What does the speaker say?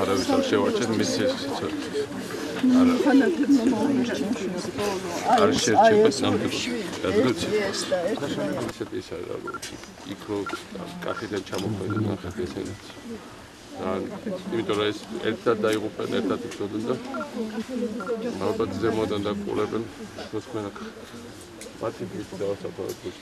არავის არ შევაჭეთ მის სიცოცხლეს. არ შეჭებს სამკუთხედს. გადაგვიწი. ეს და ეს არის რაღაცა. იქ რო კაფედან ჩამოყვეთ ნახეთ ესენიც ან იმიტომ რომ ეს ერთად დაიღუპენ ერთად იყოდნენ და ალბათ ზემოდან დაკულებენ მოსქენა. მათი და საფოთის